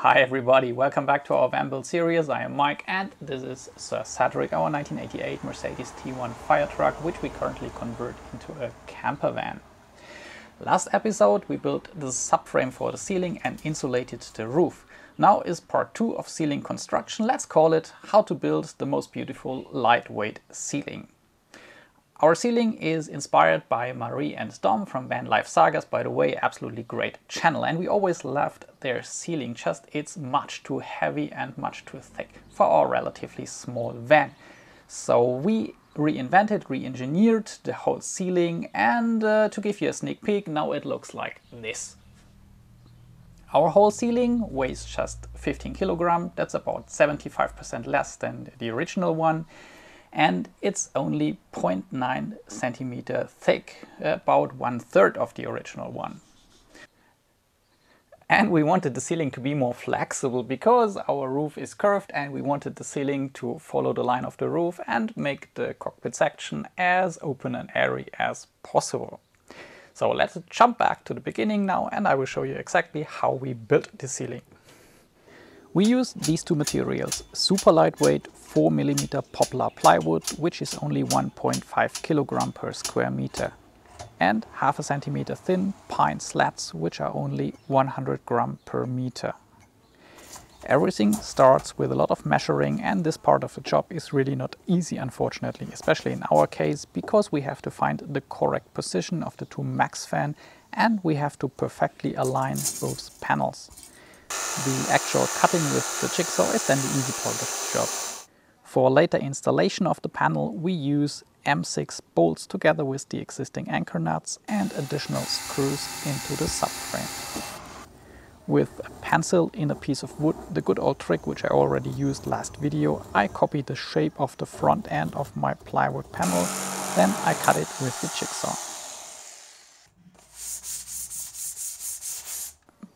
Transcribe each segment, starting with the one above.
Hi everybody, welcome back to our van build series. I am Mike and this is Sir Cedric, our 1988 Mercedes T1 fire truck, which we currently convert into a camper van. Last episode we built the subframe for the ceiling and insulated the roof. Now is part 2 of ceiling construction. Let's call it how to build the most beautiful lightweight ceiling. Our ceiling is inspired by Marie and Dom from Van Life Sagas, by the way, absolutely great channel. And we always loved their ceiling, just it's much too heavy and much too thick for our relatively small van. So we reinvented, re-engineered the whole ceiling and uh, to give you a sneak peek, now it looks like this. Our whole ceiling weighs just 15 kilogram, that's about 75% less than the original one and it's only 0.9 centimeter thick, about one third of the original one. And we wanted the ceiling to be more flexible because our roof is curved and we wanted the ceiling to follow the line of the roof and make the cockpit section as open and airy as possible. So let's jump back to the beginning now and I will show you exactly how we built the ceiling. We use these two materials, super lightweight 4mm poplar plywood, which is only 1.5 kilogram per square meter, and half a centimeter thin pine slats, which are only 100 gram per meter. Everything starts with a lot of measuring and this part of the job is really not easy unfortunately, especially in our case, because we have to find the correct position of the two max fan and we have to perfectly align both panels. The actual cutting with the jigsaw is then the easy part of the job. For later installation of the panel we use M6 bolts together with the existing anchor nuts and additional screws into the subframe. With a pencil in a piece of wood, the good old trick which I already used last video, I copy the shape of the front end of my plywood panel, then I cut it with the jigsaw.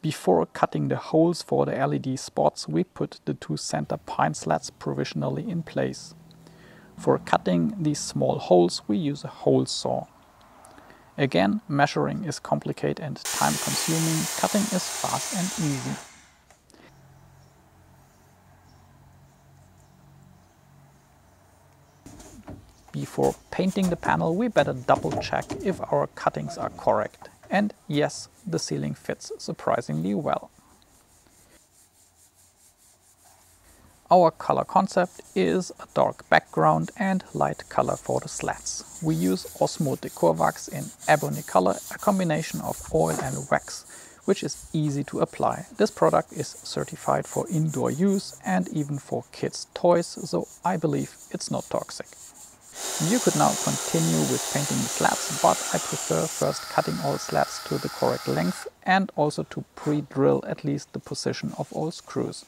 Before cutting the holes for the LED spots, we put the two center pine slats provisionally in place. For cutting these small holes, we use a hole saw. Again, measuring is complicated and time consuming, cutting is fast and easy. Before painting the panel, we better double check if our cuttings are correct. And yes, the ceiling fits surprisingly well. Our color concept is a dark background and light color for the slats. We use Osmo Decor Wax in ebony color, a combination of oil and wax, which is easy to apply. This product is certified for indoor use and even for kids' toys, so I believe it's not toxic. You could now continue with painting the slats, but I prefer first cutting all slats to the correct length and also to pre-drill at least the position of all screws.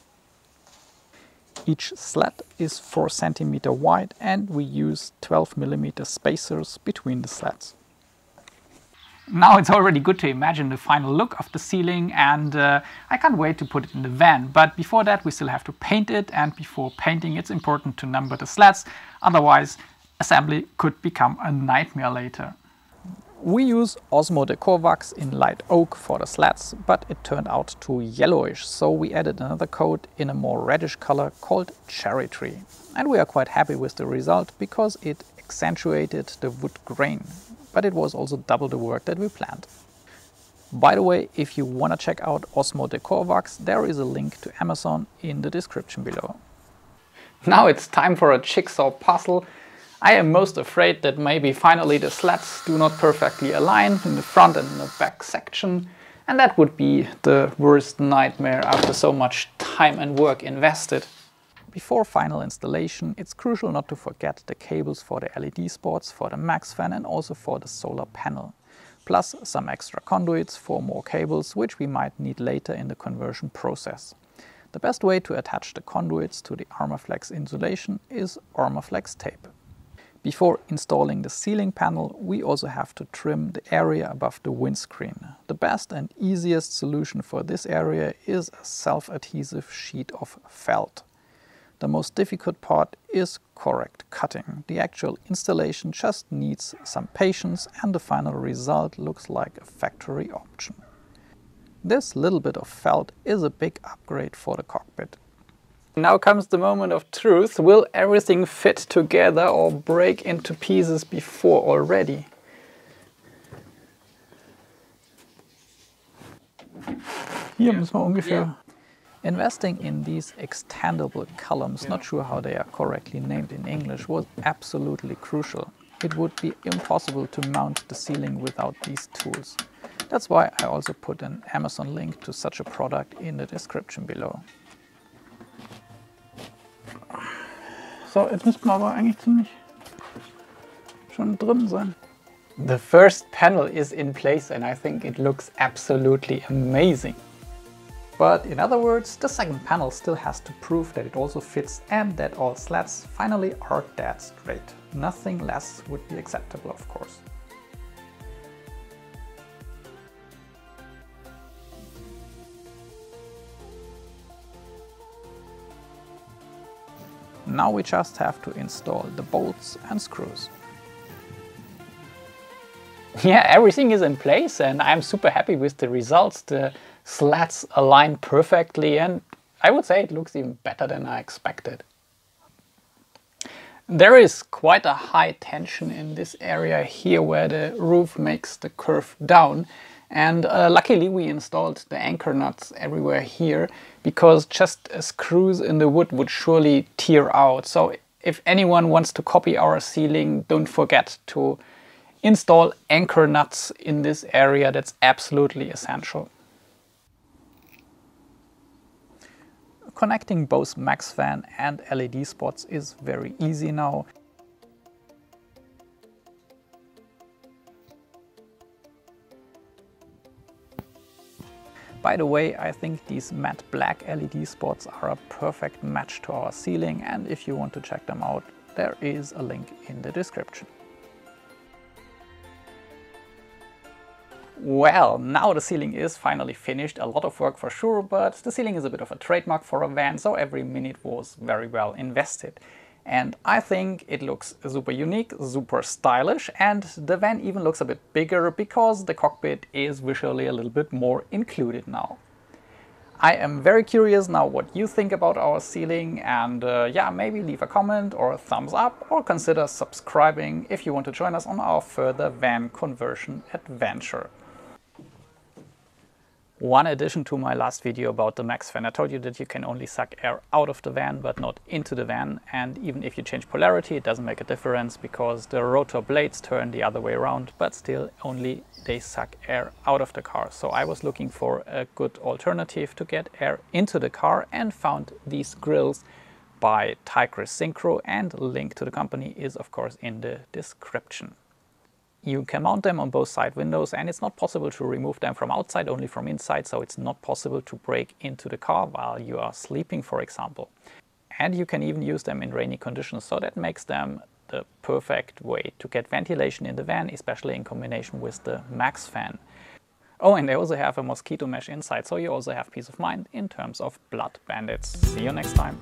Each slat is 4 cm wide and we use 12 mm spacers between the slats. Now it's already good to imagine the final look of the ceiling and uh, I can't wait to put it in the van. But before that we still have to paint it and before painting it's important to number the slats, otherwise assembly could become a nightmare later. We use Osmo Decor Wax in light oak for the slats, but it turned out too yellowish, so we added another coat in a more reddish color called Cherry Tree. And we are quite happy with the result because it accentuated the wood grain, but it was also double the work that we planned. By the way, if you want to check out Osmo Decor Wax, there is a link to Amazon in the description below. Now it's time for a jigsaw puzzle I am most afraid that maybe finally the slats do not perfectly align in the front and in the back section and that would be the worst nightmare after so much time and work invested. Before final installation, it's crucial not to forget the cables for the LED spots, for the max fan and also for the solar panel. Plus some extra conduits for more cables, which we might need later in the conversion process. The best way to attach the conduits to the Armaflex insulation is Armaflex tape. Before installing the ceiling panel, we also have to trim the area above the windscreen. The best and easiest solution for this area is a self-adhesive sheet of felt. The most difficult part is correct cutting. The actual installation just needs some patience and the final result looks like a factory option. This little bit of felt is a big upgrade for the cockpit. Now comes the moment of truth. Will everything fit together or break into pieces before already? Hier müssen wir ungefähr Investing in these extendable columns, not sure how they are correctly named in English, was absolutely crucial. It would be impossible to mount the ceiling without these tools. That's why I also put an Amazon link to such a product in the description below. So, jetzt müssten wir aber eigentlich ziemlich schon drin sein. The first panel is in place and I think it looks absolutely amazing. But in other words, the second panel still has to prove that it also fits and that all slats finally are dead straight. Nothing less would be acceptable, of course. Now we just have to install the bolts and screws. Yeah, everything is in place and I'm super happy with the results. The slats align perfectly and I would say it looks even better than I expected. There is quite a high tension in this area here where the roof makes the curve down and uh, luckily we installed the anchor nuts everywhere here because just screws in the wood would surely tear out. So if anyone wants to copy our ceiling, don't forget to install anchor nuts in this area. That's absolutely essential. Connecting both MaxFan and LED spots is very easy now. By the way, I think these matte black LED spots are a perfect match to our ceiling and if you want to check them out, there is a link in the description. Well, now the ceiling is finally finished, a lot of work for sure, but the ceiling is a bit of a trademark for a van, so every minute was very well invested. And I think it looks super unique, super stylish, and the van even looks a bit bigger because the cockpit is visually a little bit more included now. I am very curious now what you think about our ceiling and uh, yeah, maybe leave a comment or a thumbs up or consider subscribing if you want to join us on our further van conversion adventure. One addition to my last video about the MaxFan, I told you that you can only suck air out of the van but not into the van and even if you change polarity it doesn't make a difference because the rotor blades turn the other way around but still only they suck air out of the car. So I was looking for a good alternative to get air into the car and found these grills by Tygrys Syncro and link to the company is of course in the description. You can mount them on both side windows and it's not possible to remove them from outside, only from inside, so it's not possible to break into the car while you are sleeping, for example. And you can even use them in rainy conditions, so that makes them the perfect way to get ventilation in the van, especially in combination with the max fan. Oh, and they also have a mosquito mesh inside, so you also have peace of mind in terms of blood bandits. See you next time.